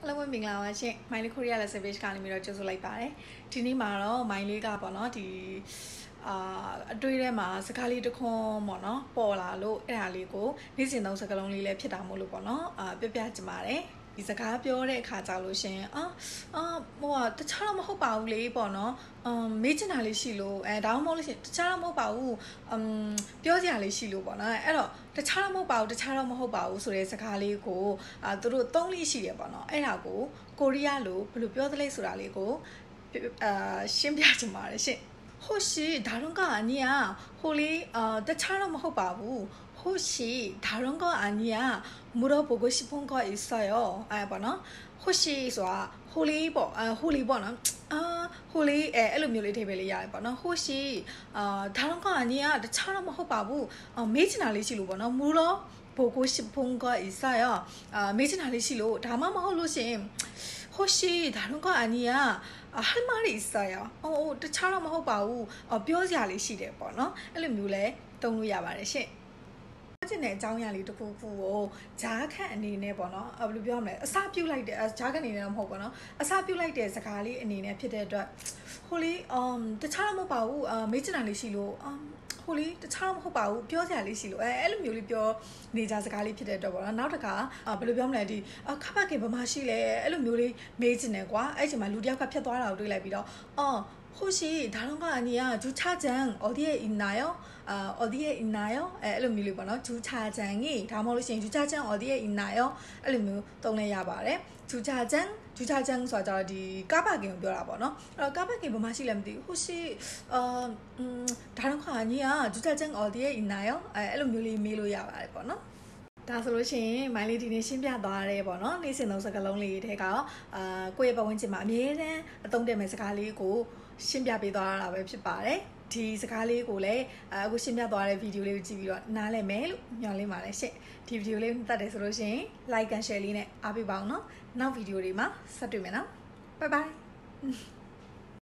အားလုံးပဲမင်္ဂလာပါရှင်။မိုင်းလေးကိုရီးယားလက်ဆေးဘေ့ချ်ကနေပြီးတော့ကြိုဆိုလိုက်ပါတယ်။ဒီနေ့မှာတော့မိုင်းလေးကပေါ့နော်ဒီအာအတွေ့ထဲမှာစကားလေးတစ်ခွန်းပေါ့နော်ပေါ်လာလို့အဲ့ဒါလေးကိုနေ့စဉ်သုံးစကားလုံးလေးလည်းဖြစ်တာမို့လို့ပေါ့နော်အာပြပြချင်ပါတယ်။ဒီစကားပြောတဲ့အခါကြောက်လို့ရှင်အာအာ ဟိုကတခြားတော့မဟုတ်ပါဘူးလေပေါ့နော်အမ်မေးချင်တာလေးရှိလို့အဲဒါမှမဟုတ်လို့ရှိရင်တခြားတော့မဟုတ်ပါဘူးအမ်ပြောစရာလေးရှိလို့ပေါ့နော်အဲ့တော့တခြားတော့မဟုတ်ပါဘူးတခြားတော့မဟုတ်ပါဘူးဆိုတဲ့စကားလေးကိုအာသူတို့သုံးလေးရှိတယ်ပေါ့နော်အဲ့ဒါကိုကိုရီးယားလိုဘယ်လိုပြောသလဲဆိုတာလေးကိုအာရှင်းပြချင်ပါတယ်ရှင့်ဟိုရှိဒါတော့ကအညီอ่ะဟိုလေးအာတခြားတော့မဟုတ်ပါဘူးဟ 혹시 다른 거 아니야? 물어보고 싶은 거 있어요. 아, 뭐너? 혹시ဆိုတာဟိုလေးပေါ့အာဟိုလေးပေါ့နော်အာဟိုလေးအဲအဲ့လိုမျိုးလေးထိပ်ပဲလေးရတယ်ပေါ့နော်ဟိုရှိအာဒါတော့ကအညီကတခြားတော့မဟုတ်ပါဘူးအာမေးချင်တာလေးရှိလို့ပေါ့နော်မူတော့보고싶은거있어요အာမေးချင်တာလေးရှိလို့ဒါမှမဟုတ်လို့ရှင်혹시다른거아니야할말이있어요 어တခြားတော့မဟုတ်ပါဘူးပြောစရာလေးရှိတယ်ပေါ့နော်အဲ့လိုမျိုးလဲတုံးလို့ရပါတယ်ရှင့် ချင်တဲ့အကြောင်းအရာလေးတစ်ခုခုကိုဂျားခန့်အနေနဲ့ပေါ့နော်ဘယ်လိုပြောမလဲအစပြုတ်လိုက်တဲ့ဂျားခန့်အနေနဲ့တော့မဟုတ်ပါတော့အစပြုတ်လိုက်တဲ့စကားလေးအနေနဲ့ဖြစ်တဲ့အတွက်ဟိုလေးအမ်တခြားမဟုတ်ပါဘူးအမေးချင်တာလေးရှိလို့အမ်ဟိုလေးတခြားမဟုတ်ပါဘူးပြောစရာလေးရှိလို့အဲအဲ့လိုမျိုးလေးပြောနေကြစကားလေးဖြစ်တဲ့အတွက်ပေါ့နော်နောက်တစ်ခါဘယ်လိုပြောမလဲဒီခပကေဘာမှရှိလဲအဲ့လိုမျိုးလေးမေးချင်တယ်ကွာအဲ့ချိန်မှာလူတယောက်ကဖြတ်သွားတာကိုတွေ့လိုက်ပြီးတော့အော် 혹시 다른 거 아니야 주차장 어디에 있나요? 아 어디에 있나요? အဲအဲ့လိုမျိုးလေးပေါ့နော် 주차장이 다 모르시ရင်주차장 어디에 있나요? အဲ့လိုမျိုးသုံးလဲရပါတယ် 주차장 주차장 ဆိုတာကြတော့ဒီ 까바긴 ကိုပြောတာပေါ့နော်အဲ့တော့ 까바긴 ဘာမှရှိလဲမသိဘူး 혹시 어 음, 다른 거 아니야 주차장 어디에 있나요? အဲအဲ့လိုမျိုးလေးမေးလို့ရပါတယ်ပေါ့နော် ဒါဆိုလို့ရှိရင်မိုင်းလေးဒီနေ့ရှင်းပြသွားရဲပေါ့နော်နေ့စဉ်သုံးစကားလုံးလေးတွေကအာကိုယ့်ရဲ့ပတ်ဝန်းကျင်မှာအမြဲတမ်းအသုံးတဲ့မဲ့စကားလေးကိုရှင်းပြပေးသွားတာပဲဖြစ်ပါတယ်ဒီစကားလေးကိုလည်းအခုရှင်းပြသွားတဲ့ဗီဒီယိုလေးကိုကြည့်ပြီးတော့နားလည်မယ်လို့မျှော်လင့်ပါတယ်ရှင့်ဒီဗီဒီယိုလေးမှတ်တယ်ဆိုလို့ရှိရင် like and share လေးနဲ့အားပေးပါအောင်နော်နောက်ဗီဒီယိုတွေမှာဆက်တွေ့မယ်နော် bye bye